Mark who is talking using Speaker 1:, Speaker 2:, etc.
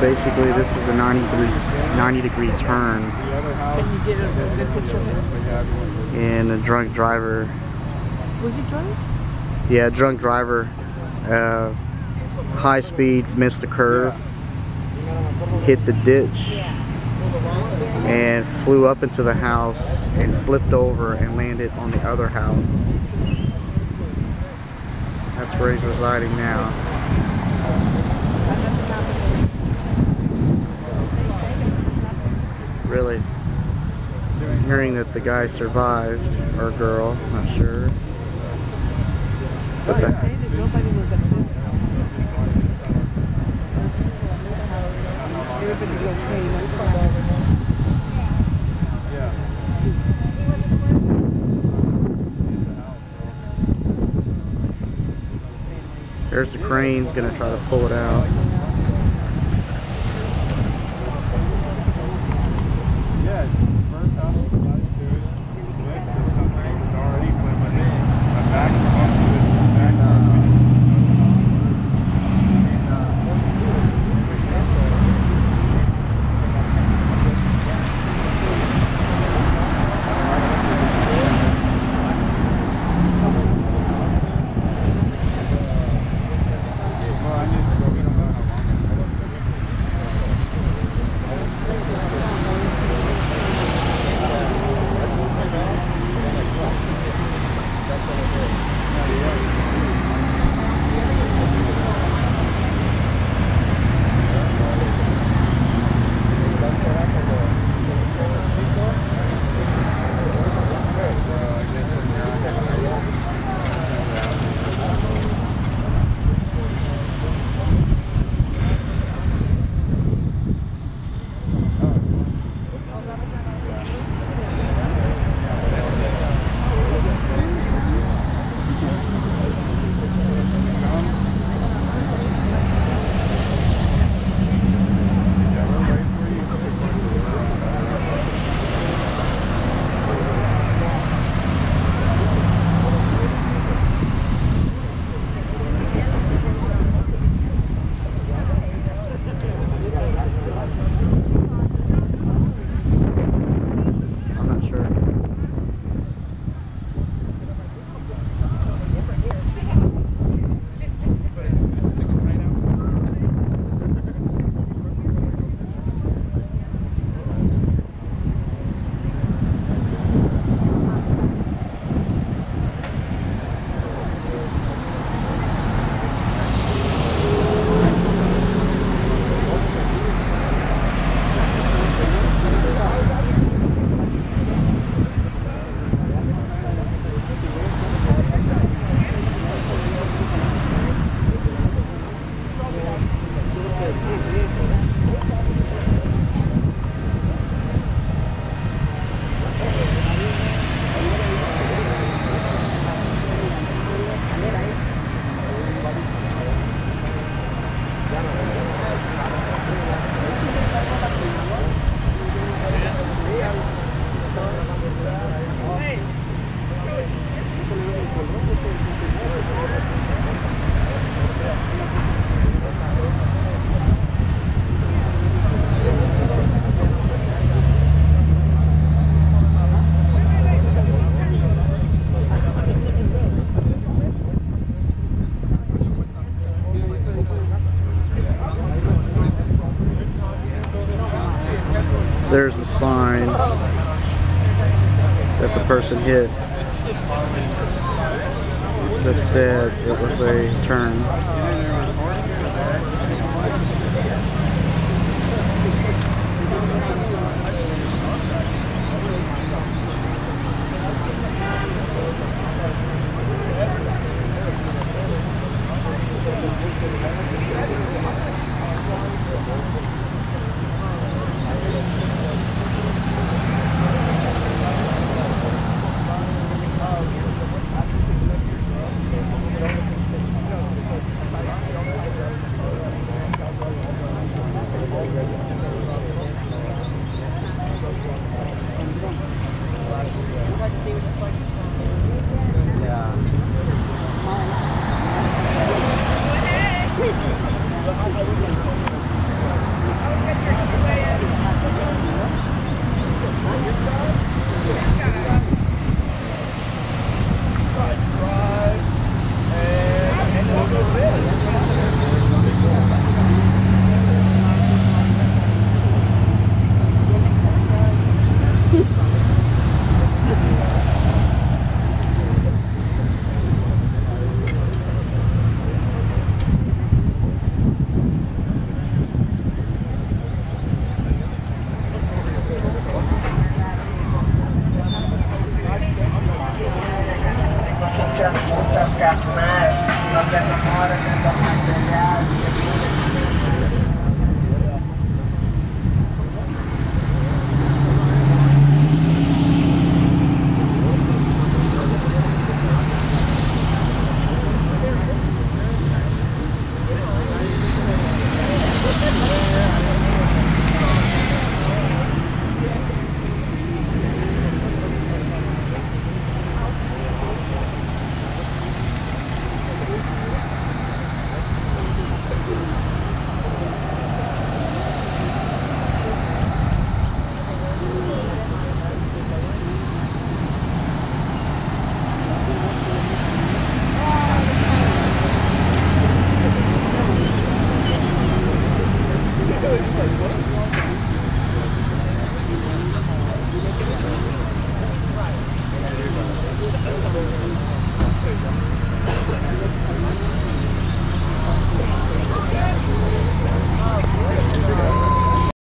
Speaker 1: Basically this is a 90 degree, 90 degree turn
Speaker 2: Can you get a, good picture of him?
Speaker 1: and a drunk driver,
Speaker 2: Was he drunk?
Speaker 1: yeah drunk driver, uh, high speed, missed the curve, hit the ditch and flew up into the house and flipped over and landed on the other house. That's where he's residing now. Hearing that the guy survived, or girl, not sure. But the,
Speaker 2: that nobody was at this house. Everybody's okay. No problem.
Speaker 1: there's the crane, gonna try to pull it out. there's a sign that the person hit that said it was a turn. muita, muita carnagem, nossa memória, muita material.